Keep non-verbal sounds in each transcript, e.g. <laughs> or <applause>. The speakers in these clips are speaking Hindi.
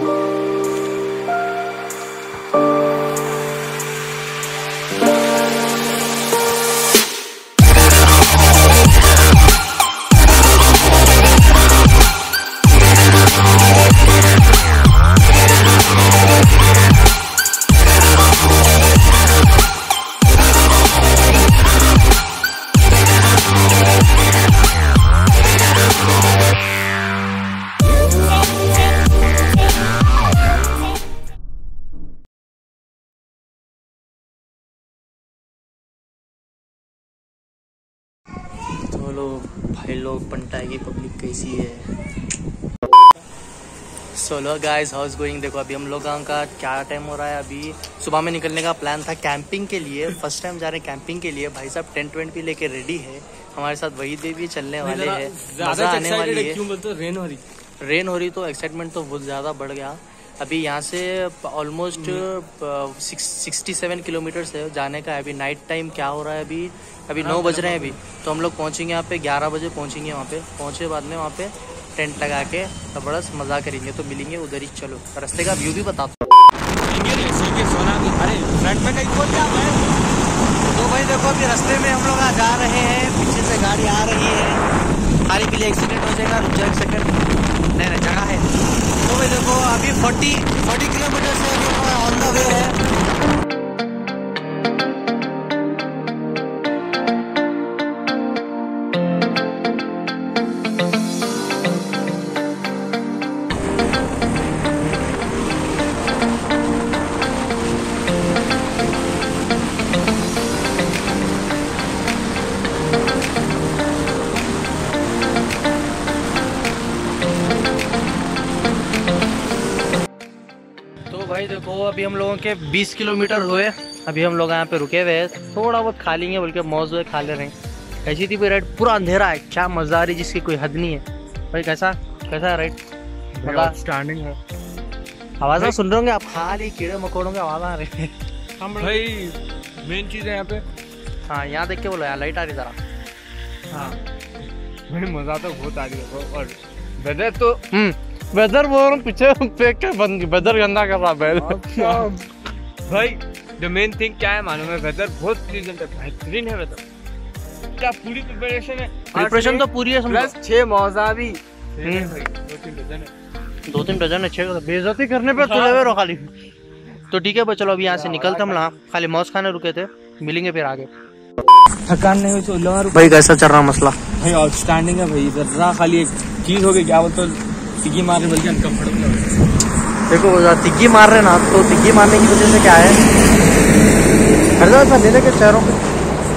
तो लोग पंटाई की पब्लिक कैसी है? सोलो गाइस हाउस गोइंग देखो अभी हम लोगों का क्या टाइम हो रहा है अभी? सुबह में निकलने का प्लान था कैंपिंग के लिए। फ़र्स्ट टाइम जा रहे हैं कैंपिंग के लिए। भाई साहब टेंट वेंट भी लेके रेडी है। हमारे साथ वही देवी चलने वाले हैं। मज़ा आने वाली है। हो? रेन हो रही। रेन हो रही तो एक्साइटमेंट तो बहुत ज़्यादा बढ़ गया। अभी यहाँ से ऑलमोस्ट सिक्सटी सेवन किलोमीटर्स है जाने का। है अभी नाइट टाइम क्या हो रहा है अभी? अभी नौ बज रहे हैं अभी। तो हम लोग पहुँचेंगे यहाँ पे ग्यारह बजे पहुँचेंगे वहाँ पे। पहुँचे बाद में वहाँ पे टेंट लगा के ज़बरदस्त मज़ा करेंगे। तो मिलेंगे उधर ही। चलो रास्ते का व्यू भी बता दो। इंडियन एसी के सोना की अरे फ्रंट में कहीं खोल क्या तो भाई देखो अभी रास्ते में हम लोग आ जा रहे हैं। पीछे से गाड़ी आ रही है। खाली के लिए एक्सीडेंट हो जाएगा रुक जाए एक सेकंड नहीं नहीं, जगह है। तो भाई देखो, अभी 40 40 किलोमीटर से ऑन द वे है। अभी हम लोगों के 20 किलोमीटर हुए। अभी हम लोग यहाँ पे रुके हुए हैं। थोड़ा बहुत खा लेंगे बोल के मौज हुए खा ले रहे हैं। कैसी थी भाई राइड पूरा अंधेरा है। क्या मज़ा आ रही जिसकी कोई हद नहीं है। भाई कैसा? कैसा है राइड स्टैंडिंग है। आवाज़ ना सुन रहे होंगे आप। खाली कीड़े मकोड़ों के आवाज़ आ रहे हैं। हम भाई मेन चीज़ है यहाँ पे। हाँ यहाँ देख के बोलो यार लाइट आ रही जरा। हाँ। भाई मज़ा तो बहुत आ रही है और वेदर तो वेदर बोल रहा हूँ पीछे फेंक के बंद वेदर गंदा कर रहा है भाई। जो मेन थिंग क्या है मालूम है? वेदर बहुत प्लीजेंट है बेहतरीन है वेदर क्या पूरी प्रिपरेशन है? प्रिपरेशन तो पूरी है समझो। प्लस छह मौजा भी। दो तीन डजन है। दो अच्छे बेइज्जती करने पे तुले हुए रहो खाली। तो ठीक है भाई चलो अभी यहाँ से निकलते हम यहाँ खाली मौज खाने रुके थे मिलेंगे फिर आगे। थकान नहीं हुई तो भाई कैसा चल रहा मसला? भाई आउटस्टैंडिंग है भाई जरा खाली एक चीज़ हो गई क्या बोलते सिगी मारने बल्कि अनकंफर्टेबल हो गया देखो तिग्गी मार रहे ना तो तिग्गी मारने की वजह से क्या है? हरिद्वार में लेने के शहरों पे।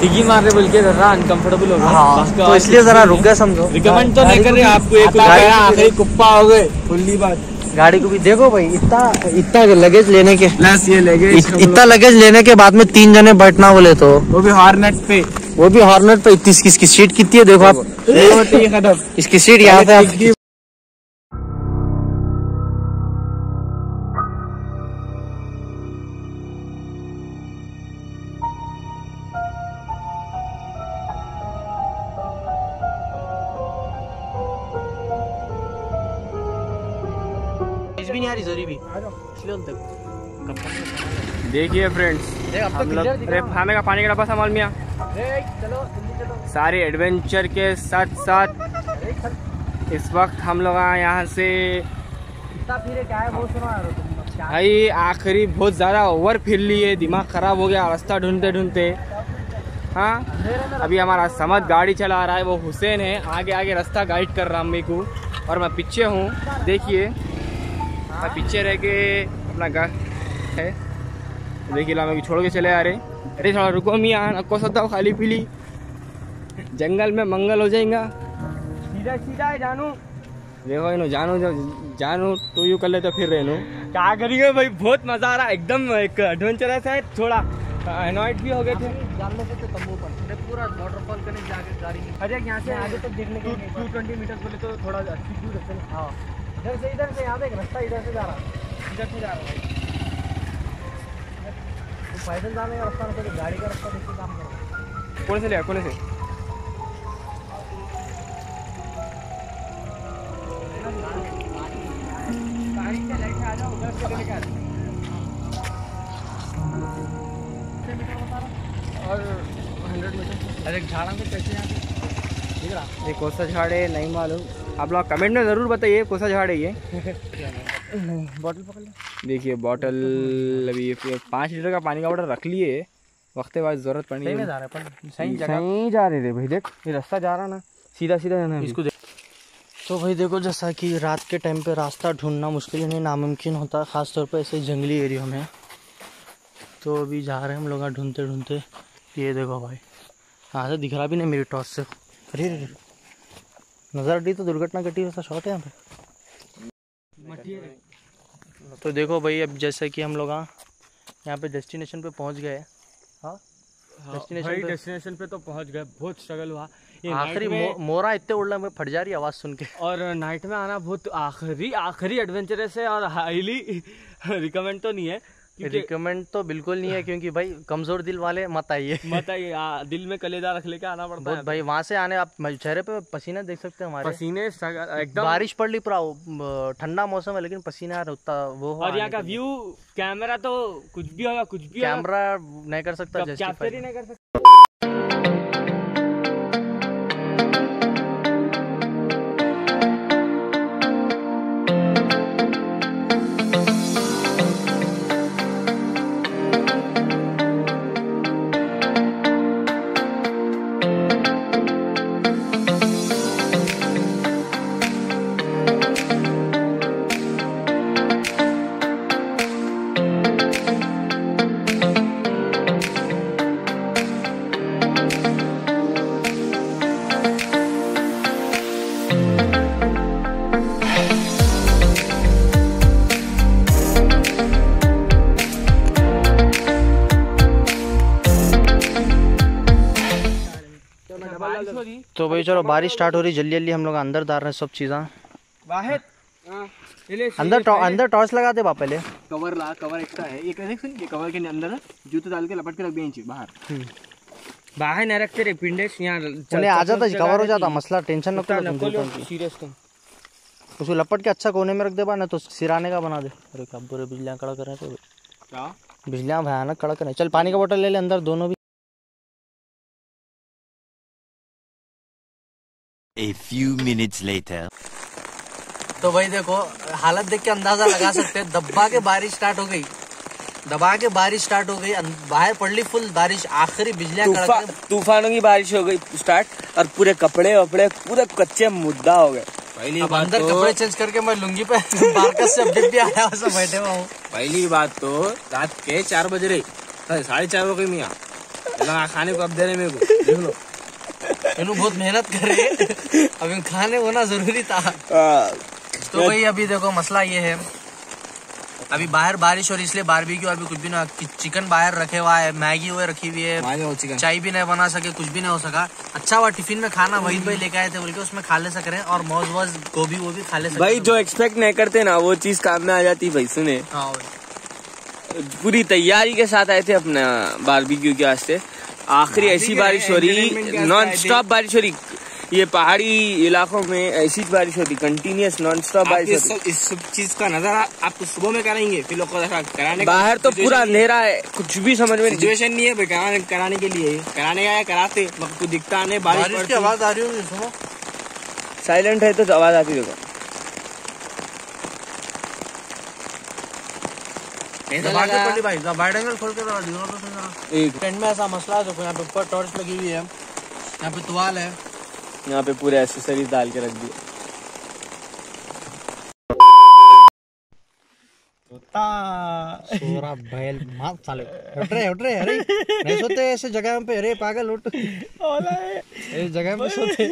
सिगी मारने बल्कि जरा अनकंफर्टेबल हो गया हाँ तो इसलिए जरा रुक गए समझो। रिकमेंड तो नहीं कर रहे आपको एक को आखिरी कुप्पा हो गए खुली बात। गाड़ी को भी देखो भाई इतना इतना लगेज लेने के प्लस ये लगे इत- इतना लगेज लेने के बाद में तीन जने बैठना बोले तो। वो भी हॉर्नेट पे। वो भी हॉर्नेट पे इतनी इसकी सीट कितनी है देखो आप। खत्म। इसकी सीट यहाँ पे भी नहीं आ रही जोरी भी। इसलिए तक देखिए फ्रेंड्स तो हम लोग अरे खाने का पानी का डब्बा संभाल मिया। है। चलो जल्दी चलो। सारे एडवेंचर के साथ साथ इस वक्त हम लोग आए यहाँ से। है हो भाई आखिरी बहुत ज़्यादा ओवर फिर लिए दिमाग ख़राब हो गया रास्ता ढूंढते ढूंढते हाँ? अभी हमारा समझ गाड़ी चला रहा है वो हुसैन है। आगे आगे रास्ता गाइड कर रहा मेरे को और मैं पीछे हूँ। देखिए। मैं पीछे रह के अपना घर है। देखिए ला मेरे को छोड़ के चले आ रहे अरे थोड़ा रुको मियाँ नको सताओ खाली पीली। जंगल में मंगल हो जाएगा। सीधा सीधा है जानू। देखो इनो जानू जो जानू तो यू कर ले तो फिर रहनू क्या करेंगे भाई बहुत मज़ा आ रहा है एकदम एक एडवेंचरस है थोड़ा अनॉइड भी हो गए थे। तो पर पूरा वाटरफॉल करने जाके गाड़ी अरे यहाँ से आगे तक देखने के टू ट्वेंटी मीटर बोले तो थोड़ा अस्सी दूर है हाँ। इधर से इधर से यहाँ देख रास्ता इधर से जा रहा। है इधर से जा रहा है तो पैदल जाने का रास्ता ना तो गाड़ी का रास्ता देख के काम करो। कौन से लिया कौन से? और हंड्रेड मीटर अरे झाड़ा में कैसे यहाँ दिख रहा। ये कौन सा झाड़ है नहीं मालूम। आप लोग कमेंट में ज़रूर बताइए कौन सा झाड़ है ये? <laughs> बॉटल पकड़ ले। देखिए बॉटल अभी पाँच लीटर का पानी का बॉटल रख लिए। वक्त बाद ज़रूरत पड़नी सही है जा रहा है सही जा रहे थे भाई देख ये रास्ता जा रहा ना सीधा सीधा जाना इसको तो भाई देखो जैसा कि रात के टाइम पे रास्ता ढूंढना मुश्किल नहीं नामुमकिन होता है ख़ास तौर ऐसे जंगली एरिया में। तो अभी जा रहे हैं हम लोग ढूंढते ढूंढते। ये देखो भाई हाँ से दिख रहा भी नहीं मेरी टॉर्च से। अरे। नज़र हटी तो दुर्घटना घटी वैसा शॉट है यहाँ पे? तो देखो भाई अब जैसे कि हम लोग यहाँ यहाँ पे डेस्टिनेशन पे पहुँच गए। हाँ? डेस्टिनेशन पे- डेस्टिनेशन पे तो पहुँच गए बहुत स्ट्रगल हुआ। आखिरी मो, मोरा इतने उड़ रहा है फट जा रही है आवाज़ सुन के। और नाइट में आना बहुत आखिरी आखिरी एडवेंचरस है और हाईली रिकमेंड तो नहीं है। रिकमेंड तो बिल्कुल नहीं है क्योंकि भाई कमज़ोर दिल वाले मत आइए। मत आइए दिल में कलेजा रख लेके आना पड़ता बहुत है। भाई वहाँ से आने आप चेहरे पे पसीना देख सकते हैं हमारे। पसीने एकदम बारिश पड़ ली पूरा ठंडा मौसम है लेकिन पसीना आ उतना वो और यहाँ का व्यू कैमरा तो कुछ भी होगा कुछ भी कैमरा नहीं कर सकता कैप्चर ही नहीं कर सकता। तो भाई चलो बारिश स्टार्ट हो रही जल्दी जल्दी हम लोग अंदर डाल रहे हैं सब चीज़ा। बाहर हाँ, अंदर टॉ- अंदर टॉर्च लगा दे पहले। कवर ला कवर एक्स्ट्रा है। ये कैसे सुन ये कवर के अंदर जूते डाल के लपट के रख नीचे बाहर। बाहर नहीं रखते रे पिंडेश यहाँ उन्हें आ जाता कवर हो जाता मसला टेंशन की। सीरियस तुम उसको लपट के अच्छा कोने में रख दे बा ना तो सिराने का बना दे। अरे कब बुरे बिजलियाँ कड़क रहे तो। क्या? बिजलियाँ भयानक कड़क रहे चल पानी का बोतल ले ले अंदर दोनों भी। A few minutes later. तो भाई देखो हालत देख के अंदाज़ा लगा सकते हैं। दबा के बारिश स्टार्ट हो गई। दबा के बारिश स्टार्ट हो गई। अं- बाहर पड़ ली फुल बारिश। आखिरी बिजली तूफानों की बारिश हो गई स्टार्ट और पूरे कपड़े वपड़े पूरे कच्चे मुद्दा हो गए। पहली अब अंदर कपड़े चेंज करके मैं लुंगी पे। बारकस से अपडेट भी आया वैसे बैठे हुआ हूँ। पहली बात तो रात के चार बज रही। साढ़े चार बजे मियाँ। खाने को अब दे रहे मेरे को। देख लो। इन्हों बहुत मेहनत करे। अब इन खाने होना ज़रूरी था। तो भाई अभी देखो मसला ये है। अभी बाहर बारिश और इसलिए बारबेक्यू और भी कुछ भी ना चिकन बाहर रखे हुआ है मैगी हुए रखी हुई है। चाय भी नहीं बना सके कुछ भी नहीं हो सका। अच्छा हुआ टिफ़िन में खाना वही भाई लेके आए थे बोल के उसमें खा ले सक रहे हैं और मौज वौज गोभी वो भी खा ले सकते भाई जो एक्सपेक्ट नहीं करते ना वो चीज़ काम में आ जाती भाई सुने। हाँ पूरी तैयारी के साथ आए थे अपना बारबेक्यू के वास्ते। आखिरी ऐसी बारिश हो रही नॉन स्टॉप बारिश हो रही। ये पहाड़ी इलाकों में ऐसी बारिश होती कंटिन्यूस नॉन स्टॉप बारिश इस, होती। इस सब चीज़ का नज़ारा आपको सुबह में कराएँगे फिर लोग को कराने बाहर तो पूरा अंधेरा है कुछ भी समझ में सिचुएशन नहीं है भाई कराने कराने के लिए। कराने का कराते कुछ दिखता नहीं बारिश बारिश की आवाज़ आ रही होगी साइलेंट है तो आवाज़ आती देखो ऐसा दबा के लगा- पड़ी भाई वाइड एंगल खोल के तो एक। टेंट में ऐसा मसला है देखो यहाँ पे ऊपर टॉर्च लगी हुई है यहाँ पे तुवाल है। यहाँ पे पूरे एसेसरीज डाल के रख दिए। सोरा बैल मार साले। उठ रहे उठ रहे अरे <laughs> नहीं सोते ऐसे जगह पे अरे पागल उठ। जगह में सोते।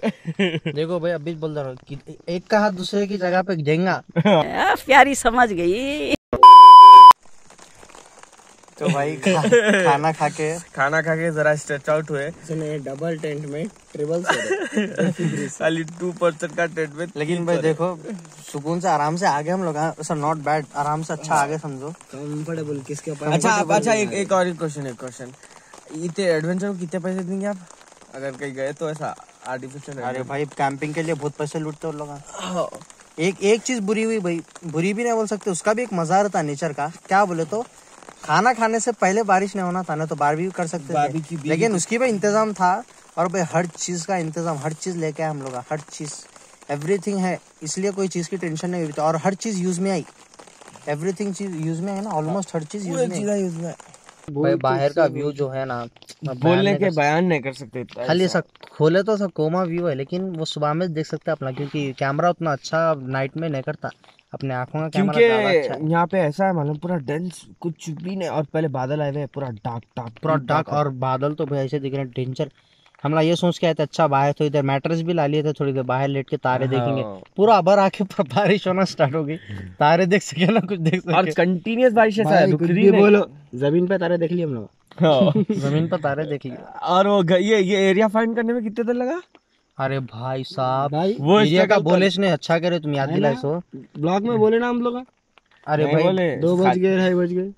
<laughs> देखो भाई अभी बोल रहा हूँ एक का हाथ दूसरे की जगह पे देंगा। <laughs> प्यारी समझ गई। तो भाई खा, <laughs> खाना खा के खाना खा के जरा स्ट्रेच आउट हुए। डबल टेंट में ट्रिबल <laughs> खाली टू परसेंट का टेंट में लेकिन भाई देखो सुकून से आराम से आगे हम लोग नॉट बैड आराम से अच्छा आगे समझो। कंफर्टेबल किसके ऊपर अच्छा अच्छा एक एक और क्वेश्चन एक क्वेश्चन इतने एडवेंचर को कितने पैसे देंगे आप? अगर कहीं गए तो ऐसा आर्टिफिशियल अरे भाई कैंपिंग के लिए बहुत पैसे लूटते हो लोग एक एक चीज़ बुरी हुई भाई बुरी भी नहीं बोल सकते उसका भी एक मज़ा रहता नेचर का। क्या बोले तो? खाना खाने से पहले बारिश नहीं होना था ना तो बारबी कर सकते थे। भी- लेकिन उसकी भी इंतज़ाम था और भाई हर चीज़ का इंतज़ाम हर चीज़ लेके आए हम लोग हर चीज़। एवरीथिंग है इसलिए कोई चीज़ की टेंशन नहीं हुई थी और हर चीज़ यूज़ में आई। एवरीथिंग चीज़ यूज़ में है ना ऑलमोस्ट हर चीज़ यूज़ में। भाई बाहर का व्यू जो है ना बोलने के बयान नहीं कर सकते खाली। ऐसा। खोले तो सब कोमा व्यू है लेकिन वो सुबह में देख सकते हैं अपना क्योंकि कैमरा उतना अच्छा नाइट में नहीं करता। अपने आँखों का कैमरा अच्छा क्योंकि यहाँ पे ऐसा है मालूम पूरा डेंस कुछ भी नहीं और पहले बादल आए हुए हैं, पूरा डार्क डार्क पूरा डार्क और बादल तो भाई ऐसे दिख रहे हैं डेंजर हम लोग ये सोच के आए थे अच्छा बाहर तो इधर मैट्रेस भी ला लिए थे थोड़ी देर बाहर लेट के तारे हाँ। देखेंगे। पूरा अबर आके पूरा बारिश होना स्टार्ट हो गई। तारे देख सके ना कुछ देख सके। और कंटिन्यूस बारिश ऐसा है बोलो। ज़मीन पे तारे देख लिए हम लोग। हाँ। ज़मीन पर तारे देख लिए। और वो ये ये एरिया फाइंड करने में कितने देर लगा? अरे भाई साहब वो एरिया का struggle कर- बोलेस ने अच्छा करे तुम याद दिलाए सो। ब्लॉग में बोले ना हम लोग? अरे भाई बोले। दो बज गए ढाई बज गए।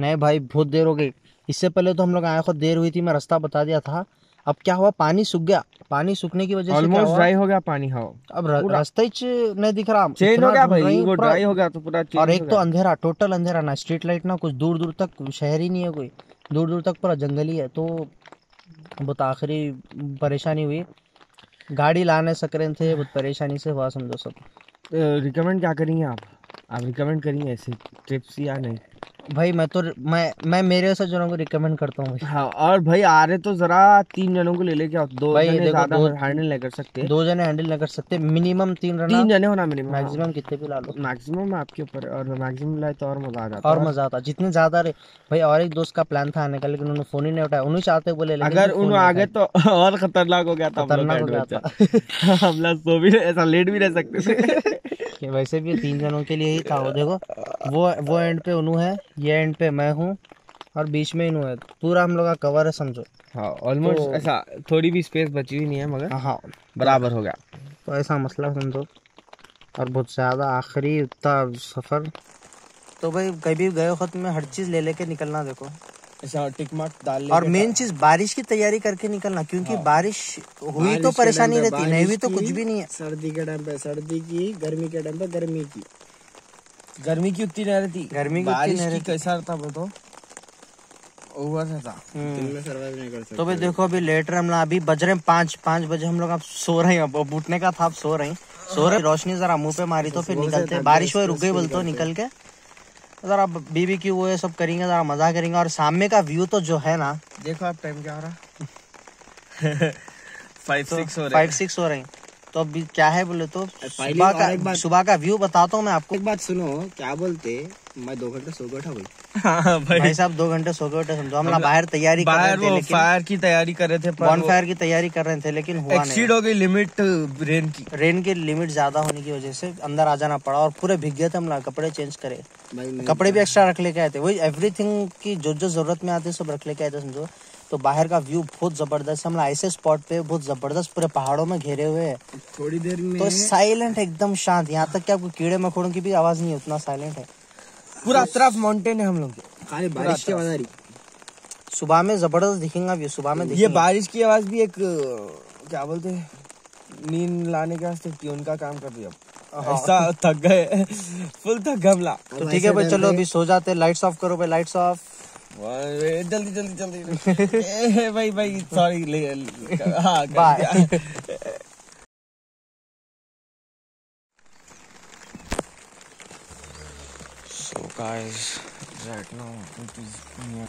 नहीं भाई बहुत देर हो गई। इससे पहले तो हम लोग आए खुद देर हुई थी मैं रास्ता बता दिया था। अब क्या हुआ पानी सूख गया। पानी सूखने की वजह से क्या ऑलमोस्ट हुआ? ड्राई हो गया पानी हाँ। अब रास्ता ही नहीं दिख रहा। चेंज हो गया भाई वो ड्राई हो गया तो पूरा और एक तो अंधेरा टोटल अंधेरा ना स्ट्रीट लाइट ना कुछ दूर दूर तक शहर ही नहीं है कोई। दूर दूर तक पूरा जंगल ही है तो बहुत आखिरी परेशानी हुई। गाड़ी ला नहीं सक रहे थे, बहुत परेशानी से हुआ समझो सब। रिकमेंड क्या करेंगे आप? आप रिकमेंड करेंगे ऐसे ट्रिप्स या नहीं? भाई मैं तो मैं मैं मेरे से जनों को रिकमेंड करता हूँ हाँ और भाई आ रहे तो जरा तीन जनों को ले लेके आओ दो भाई, जने देखो, ज़्यादा दो- हैंडल नहीं कर सकते। दो जने हैंडल नहीं कर सकते मिनिमम तीन रहना तीन जने होना मिनिमम मैक्सिमम हाँ। कितने भी ला लो। मैक्सिमम आपके ऊपर और मैक्सिमम लाए तो और मज़ा आ जाता और मज़ा आता जितने ज़्यादा रहे भाई और एक दोस्त का प्लान था आने का लेकिन उन्होंने फ़ोन ही नहीं उठाया। उन्हीं चाहते बोले अगर फिर उन phone आगे तो और खतरनाक हो गया था खतरनाक हो गया adventure। <laughs> हम लोग सो भी ऐसा लेट भी रह सकते थे। <laughs> वैसे भी तीन जनों के लिए ही था वो। देखो वो वो एंड पे उन्हों है। ये एंड पे मैं हूँ और बीच में इन्हों है। पूरा हम लोग का कवर है समझो। हाँ ऑलमोस्ट तो- ऐसा थोड़ी भी स्पेस बची हुई नहीं है मगर हाँ। बराबर हो गया। तो ऐसा मसला समझो। और बहुत ज़्यादा आखिरी उतना सफ़र। तो भाई कभी गए वक्त में हर चीज़ ले लेके निकलना देखो। ऐसा टिक मार्क डाल और मेन चीज़ बारिश की तैयारी करके निकलना क्योंकि हाँ। बारिश हुई तो परेशानी रहती नहीं हुई तो कुछ भी नहीं है। सर्दी के टाइम पे सर्दी की गर्मी के टाइम पे गर्मी की। गर्मी की उतनी नहीं रहती। गर्मी की बारिश की कैसा रहता वो तो? ओवर रहता। दिन में सर्वाइव नहीं कर सकते तो भाई देखो अभी लेट रहे हम लोग। अभी बज रहे हैं पाँच पाँच बजे हम लोग अब सो रहे हैं। अब उठने का था अब सो रहे हैं। सो रहे रोशनी जरा मुँह पे मारी तो फिर निकलते बारिश हुई रुक गई बोलते हो। निकल के। जरा बीबी की वो है सब करेंगे जरा मज़ा करेंगे। और सामने का व्यू तो जो है ना देखो आप टाइम क्या हो रहा। <laughs> फाइव सिक्स हो रहे फाइव सिक्स हो रहे हैं। तो अभी क्या है बोले तो? सुबह का सुबह का व्यू बताता हूँ मैं आपको। एक बात सुनो क्या बोलते? मैं दो घंटे सो गया था भाई हाँ भाई। साहब दो घंटे सो गए थे समझो। हम बाहर तैयारी कर रहे थे लेकिन फायर की तैयारी कर रहे थे बॉन फायर की तैयारी कर रहे थे लेकिन हुआ नहीं। एक्सीड हो गई लिमिट रेन की। रेन की लिमिट ज़्यादा होने की वजह से अंदर आ जाना पड़ा और पूरे भीग गए थे हम लोग कपड़े चेंज करे। कपड़े भी एक्स्ट्रा रख लेके आए थे। वही एवरीथिंग की जो जो ज़रूरत में आते सब रख लेके आए थे समझो। तो बाहर का व्यू बहुत ज़बरदस्त हम ऐसे स्पॉट पे बहुत ज़बरदस्त पूरे पहाड़ों में घेरे हुए हैं। थोड़ी देर में तो साइलेंट एकदम शांत यहाँ तक कि आपको कीड़े मकोड़ों की भी आवाज़ नहीं है उतना साइलेंट है। पूरा तरफ़ माउंटेन है हम लोग। खाली बारिश की आवाज़ आ रही। सुबह में ज़बरदस्त दिखेगा व्यू सुबह में ये बारिश की आवाज़ भी एक क्या बोलते हैं नींद लाने के वास्ते ट्यून का काम कर रही है। ऐसा थक गए फुल थक गए हम ला। तो ठीक है भाई चलो अभी सो जाते लाइट्स ऑफ़ करो भाई लाइट्स ऑफ़ जल्दी जल्दी जल्दी। <laughs> भाई भाई सॉरी हाँ बाय दिया। So guys, right now it is near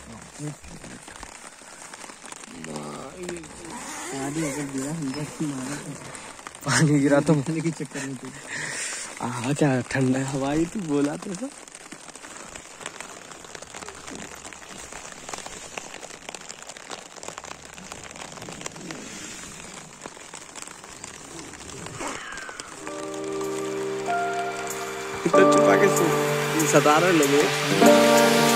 पानी गिरा तो की चक्कर में थी। हाँ क्या ठंडा हवा ही तू बोला तो था। इतना छुपा के सता रहे लोग